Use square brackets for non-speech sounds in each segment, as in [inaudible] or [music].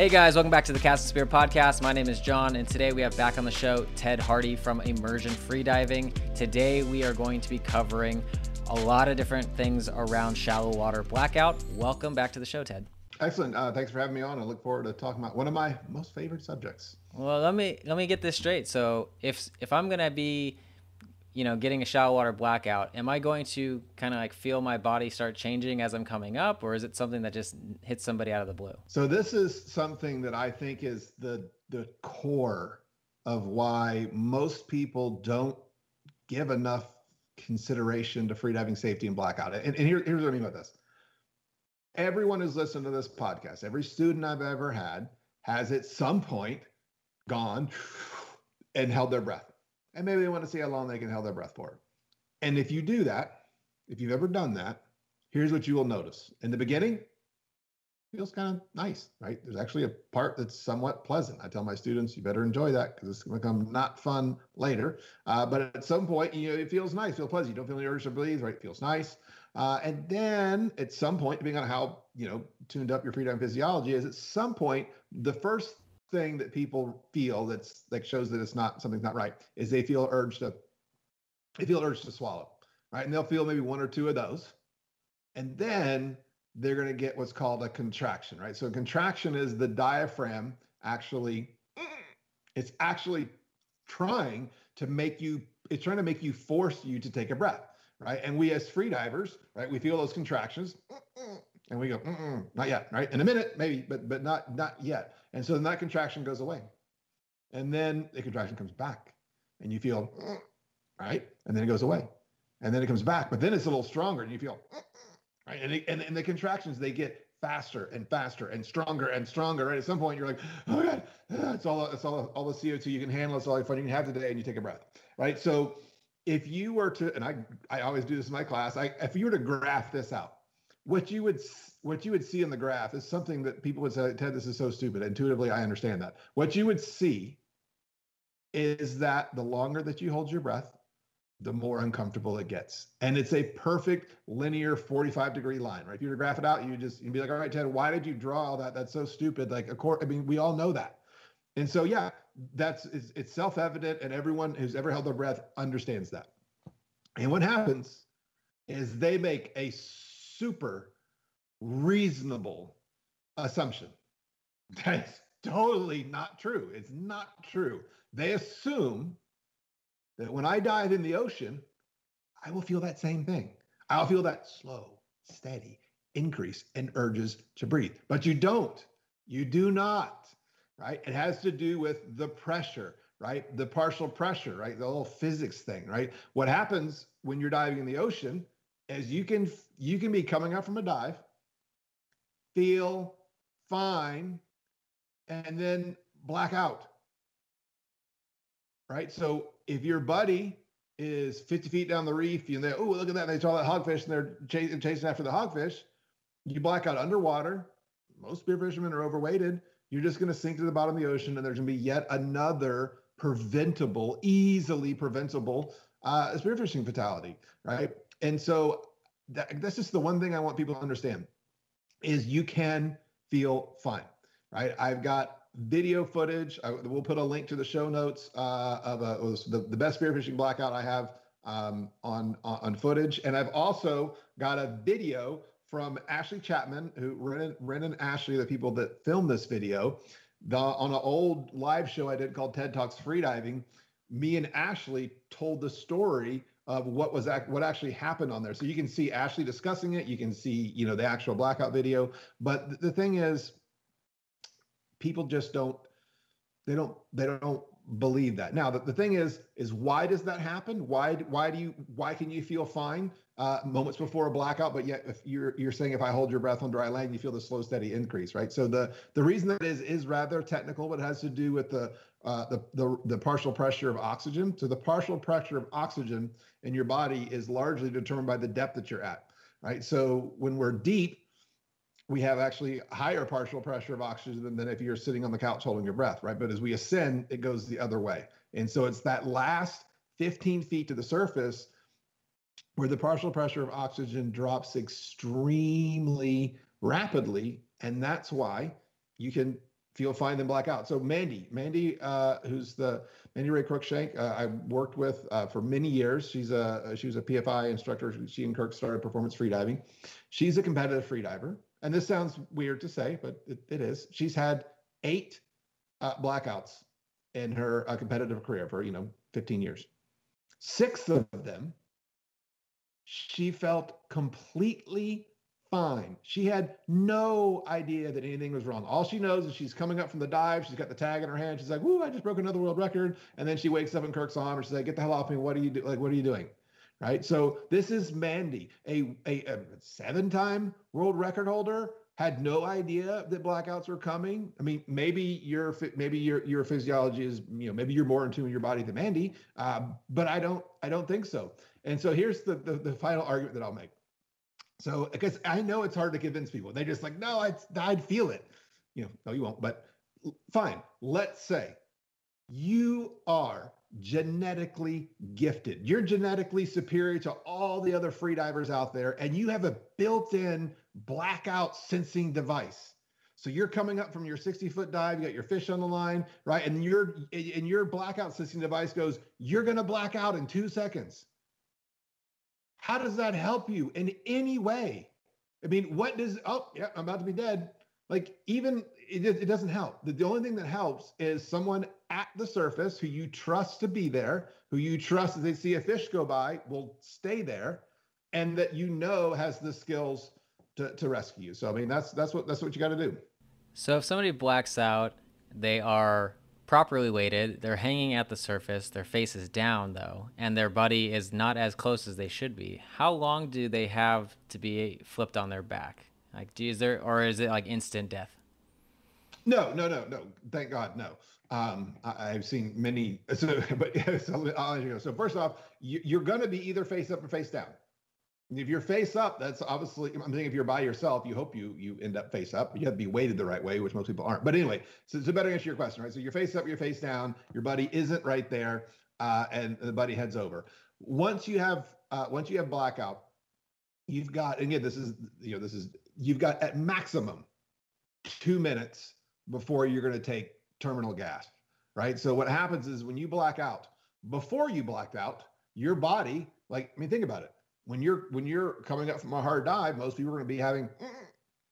Hey guys, welcome back to the Cast and Spear podcast. My name is John, and today we have back on the show Ted Harty from Immersion Freediving. Today we are going to be covering a lot of different things around shallow water blackout. Welcome back to the show, Ted. Excellent. Uh, thanks for having me on. I look forward to talking about one of my most favorite subjects. Well, let me let me get this straight. So, if if I'm gonna be you know, getting a shallow water blackout, am I going to kind of like feel my body start changing as I'm coming up, or is it something that just hits somebody out of the blue? So this is something that I think is the the core of why most people don't give enough consideration to freediving safety and blackout. And, and here, here's what I mean by this. Everyone who's listened to this podcast, every student I've ever had has at some point gone and held their breath and maybe they want to see how long they can hold their breath for. And if you do that, if you've ever done that, here's what you will notice. In the beginning, feels kind of nice, right? There's actually a part that's somewhat pleasant. I tell my students, you better enjoy that because it's going to become not fun later. Uh, but at some point, you know, it feels nice, feels pleasant. You don't feel any urge to breathe, right? It feels nice. Uh, and then at some point, depending on how you know tuned up your freediving physiology is, at some point, the first thing that people feel that's like shows that it's not something's not right is they feel urge to they feel urge to swallow right? And they'll feel maybe one or two of those. And then they're going to get what's called a contraction right? So contraction is the diaphragm actually it's actually trying to make you it's trying to make you force you to take a breath right? And we as free divers right we feel those contractions and we go not yet right? In a minute maybe but but not not yet and so then that contraction goes away. And then the contraction comes back and you feel, right? And then it goes away. And then it comes back, but then it's a little stronger and you feel, right? And, it, and, and the contractions, they get faster and faster and stronger and stronger. Right? At some point, you're like, oh God, ah, it's all, it's all, all the CO2 you can handle. It's all the fun you can have today. And you take a breath, right? So if you were to, and I, I always do this in my class, I, if you were to graph this out, what you would what you would see in the graph is something that people would say, Ted, this is so stupid. Intuitively, I understand that. What you would see is that the longer that you hold your breath, the more uncomfortable it gets. And it's a perfect linear 45 degree line, right? If you were to graph it out, you just you'd be like, all right, Ted, why did you draw all that? That's so stupid. Like, of course, I mean, we all know that. And so, yeah, that's it's, it's self-evident, and everyone who's ever held their breath understands that. And what happens is they make a super reasonable assumption. [laughs] That's totally not true. It's not true. They assume that when I dive in the ocean, I will feel that same thing. I'll feel that slow, steady increase in urges to breathe. But you don't. You do not, right? It has to do with the pressure, right? The partial pressure, right? The whole physics thing, right? What happens when you're diving in the ocean is you can you can be coming up from a dive feel fine, and then black out. Right. So if your buddy is 50 feet down the reef, and they, oh, look at that. They saw that hogfish and they're chasing, chasing after the hogfish. You black out underwater. Most spear fishermen are overweighted. You're just going to sink to the bottom of the ocean, and there's going to be yet another preventable, easily preventable uh, spearfishing fatality, right? And so that, that's just the one thing I want people to understand is you can feel fine, right? I've got video footage. I, we'll put a link to the show notes uh, of a, the, the best spearfishing blackout I have um, on, on footage. And I've also got a video from Ashley Chapman, who Ren, Ren and Ashley, the people that filmed this video, the, on an old live show I did called TED Talks Freediving. Me and Ashley told the story of what was act- what actually happened on there. So you can see Ashley discussing it. You can see you know the actual blackout video. But th- the thing is, people just don't they don't they don't believe that. Now the, the thing is is why does that happen? Why why do you why can you feel fine uh, moments before a blackout, but yet if you're you're saying if I hold your breath on dry land, you feel the slow steady increase, right? So the the reason that is is rather technical, but it has to do with the uh, the, the, the partial pressure of oxygen. So the partial pressure of oxygen in your body is largely determined by the depth that you're at, right? So when we're deep, we have actually higher partial pressure of oxygen than, than if you're sitting on the couch holding your breath, right? But as we ascend, it goes the other way. And so it's that last 15 feet to the surface where the partial pressure of oxygen drops extremely rapidly. And that's why you can feel fine then black out. So Mandy, Mandy, uh, who's the Mandy Rae Cruickshank, uh, I worked with uh, for many years. She's a she was a PFI instructor. She and Kirk started performance freediving. She's a competitive freediver, and this sounds weird to say, but it, it is. She's had eight uh, blackouts in her uh, competitive career for you know 15 years. Six of them, she felt completely fine. She had no idea that anything was wrong. All she knows is she's coming up from the dive. She's got the tag in her hand. She's like, "Woo! I just broke another world record." And then she wakes up in Kirk's arm and she's like, "Get the hell off me! What are you do? Like, what are you doing?" Right. So this is Mandy, a, a, a seven-time world record holder, had no idea that blackouts were coming. I mean, maybe your maybe your your physiology is you know maybe you're more in tune with your body than Mandy, uh, but I don't I don't think so. And so here's the, the the final argument that I'll make. So, because I know it's hard to convince people, they just like, no, I'd, I'd feel it. You know, no, you won't. But fine. Let's say you are genetically gifted. You're genetically superior to all the other freedivers out there, and you have a built-in blackout sensing device. So you're coming up from your 60 foot dive, you got your fish on the line, right? And your and your blackout sensing device goes, you're gonna black out in two seconds. How does that help you in any way? I mean, what does, oh, yeah, I'm about to be dead. Like, even it, it doesn't help. The, the only thing that helps is someone at the surface who you trust to be there, who you trust as they see a fish go by, will stay there, and that you know has the skills to, to rescue you. So, I mean, that's that's what that's what you got to do. So, if somebody blacks out, they are properly weighted. They're hanging at the surface. Their face is down though, and their buddy is not as close as they should be. How long do they have to be flipped on their back? Like, do is there or is it like instant death? No, no, no, no. Thank God, no. Um, I, have seen many. [laughs] So, but so. So first off, you, you're going to be either face up or face down. If you're face up, that's obviously. I'm thinking if you're by yourself, you hope you you end up face up. You have to be weighted the right way, which most people aren't. But anyway, so to better answer your question, right? So you're face up, you're face down. Your buddy isn't right there, uh, and the buddy heads over. Once you have uh, once you have blackout, you've got and again. This is you know this is you've got at maximum two minutes before you're going to take terminal gas, right? So what happens is when you black out, before you blacked out, your body, like I mean, think about it when you're when you're coming up from a hard dive, most people are going to be having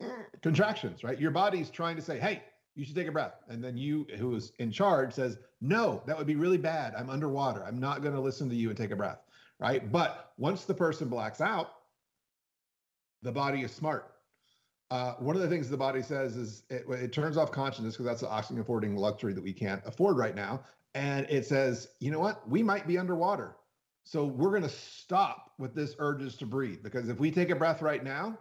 [clears throat] contractions, right? Your body's trying to say, "Hey, you should take a breath," and then you, who is in charge, says, "No, that would be really bad. I'm underwater. I'm not going to listen to you and take a breath." Right? But once the person blacks out, the body is smart. Uh, one of the things the body says is it, it turns off consciousness because that's the oxygen affording luxury that we can't afford right now. And it says, you know what? We might be underwater. So we're going to stop with this urges to breathe because if we take a breath right now,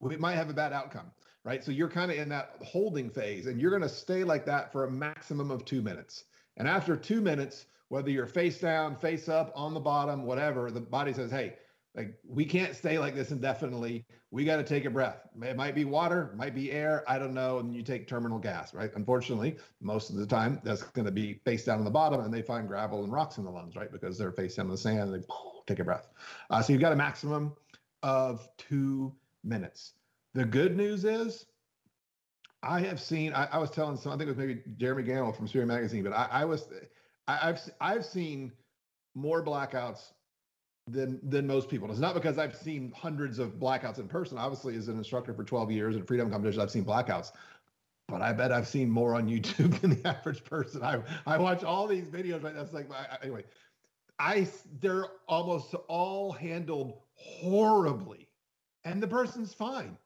we might have a bad outcome, right? So you're kind of in that holding phase and you're going to stay like that for a maximum of two minutes. And after two minutes, whether you're face down, face up, on the bottom, whatever, the body says, hey, like we can't stay like this indefinitely. We got to take a breath. It might be water, might be air, I don't know. And you take terminal gas, right? Unfortunately, most of the time that's going to be face down on the bottom, and they find gravel and rocks in the lungs, right? Because they're face down in the sand. And they [sniffs] take a breath. Uh, so you've got a maximum of two minutes. The good news is, I have seen. I, I was telling some. I think it was maybe Jeremy Gamble from Spearing Magazine, but I, I was. I, I've I've seen more blackouts than than most people. it's not because I've seen hundreds of blackouts in person. Obviously, as an instructor for 12 years in freedom competitions, I've seen blackouts. But I bet I've seen more on YouTube [laughs] than the average person. I I watch all these videos. Right, that's like I, anyway. I they're almost all handled horribly, and the person's fine,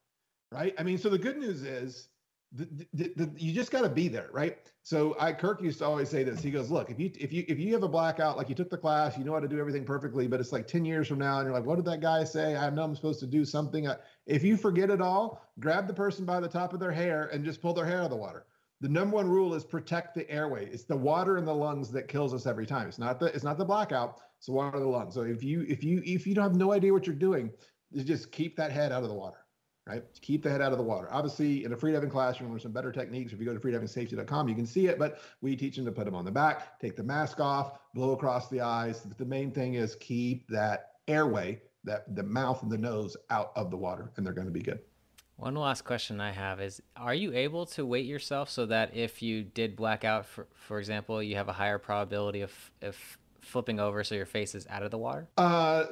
right? I mean, so the good news is the, the, the, you just got to be there, right? So I Kirk used to always say this. He goes, "Look, if you if you if you have a blackout, like you took the class, you know how to do everything perfectly, but it's like ten years from now, and you're like, what did that guy say? I know I'm supposed to do something. If you forget it all, grab the person by the top of their hair and just pull their hair out of the water. The number one rule is protect the airway. It's the water in the lungs that kills us every time. It's not the it's not the blackout. It's the water in the lungs. So if you if you if you don't have no idea what you're doing, just keep that head out of the water right? Keep the head out of the water. Obviously, in a freediving classroom, there's some better techniques. If you go to freedivingsafety.com, you can see it, but we teach them to put them on the back, take the mask off, blow across the eyes. But the main thing is keep that airway, that the mouth and the nose out of the water, and they're going to be good. One last question I have is Are you able to weight yourself so that if you did black out, for, for example, you have a higher probability of, of flipping over so your face is out of the water? Uh,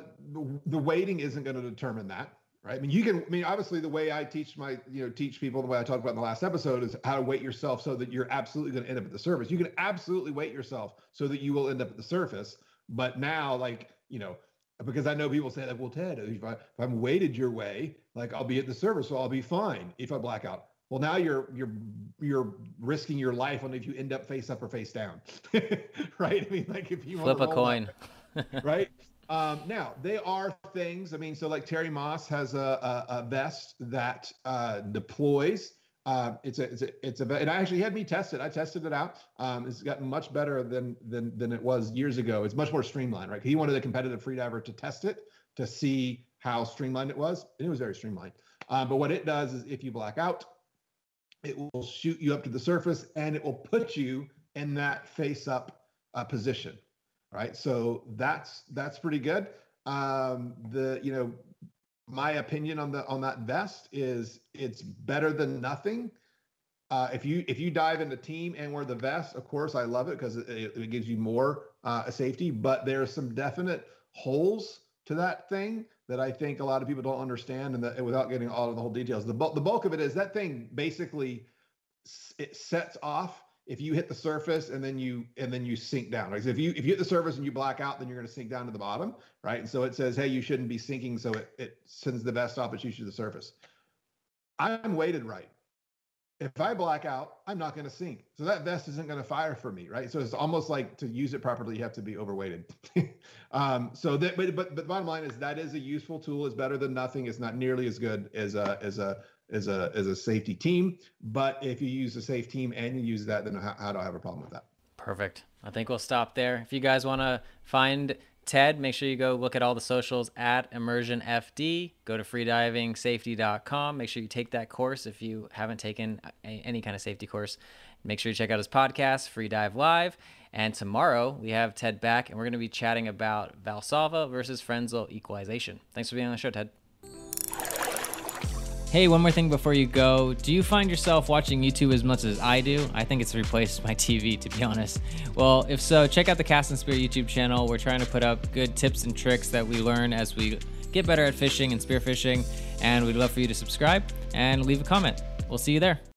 the weighting isn't going to determine that. Right. I mean, you can, I mean, obviously the way I teach my, you know, teach people the way I talked about in the last episode is how to weight yourself so that you're absolutely going to end up at the surface. You can absolutely weight yourself so that you will end up at the surface. But now, like, you know, because I know people say that, well, Ted, if, I, if I'm weighted your way, like I'll be at the surface, so I'll be fine if I black out. Well, now you're you're you're risking your life on if you end up face up or face down, [laughs] right? I mean, like if you flip a coin, right? [laughs] Um, now they are things. I mean, so like Terry Maas has a, a, a vest that uh, deploys uh, it's a it's a it's a actually had me test it. I tested it out. Um, it's gotten much better than than than it was years ago. It's much more streamlined, right? He wanted a competitive freediver to test it to see how streamlined it was, and it was very streamlined. Um, but what it does is, if you black out, it will shoot you up to the surface, and it will put you in that face up uh, position, right? So that's that's pretty good. Um, the you know my opinion on the on that vest is it's better than nothing. Uh, if you if you dive into the team and wear the vest, of course I love it because it, it, gives you more uh, safety. But there's some definite holes to that thing that I think a lot of people don't understand, and that without getting all of the whole details, the bulk the bulk of it is that thing basically it sets off if you hit the surface and then you and then you sink down. Like if you if you hit the surface and you black out then you're going to sink down to the bottom right? And so it says hey you shouldn't be sinking so it, it sends the vest off it shoots you to the surface. I'm weighted right. If i black out i'm not going to sink. So that vest isn't going to fire for me right? So it's almost like to use it properly you have to be overweighted. [laughs] Um, so that but, but but the bottom line is that is a useful tool. It's better than nothing. It's not nearly as good as a as a as a as a safety team. But if you use a safe team and you use that, then how, do I have a problem with that? Perfect. I think we'll stop there. If you guys want to find Ted, make sure you go look at all the socials at Immersion FD. Go to freedivingsafety.com. Make sure you take that course if you haven't taken a, any kind of safety course. Make sure you check out his podcast, Freedive Live. And tomorrow we have Ted back, and we're going to be chatting about Valsalva versus Frenzel equalization. Thanks for being on the show, Ted. Hey, one more thing before you go. Do you find yourself watching YouTube as much as I do? I think it's replaced my TV, to be honest. Well, if so, check out the Cast and Spear YouTube channel. We're trying to put up good tips and tricks that we learn as we get better at fishing and spearfishing. And we'd love for you to subscribe and leave a comment. We'll see you there.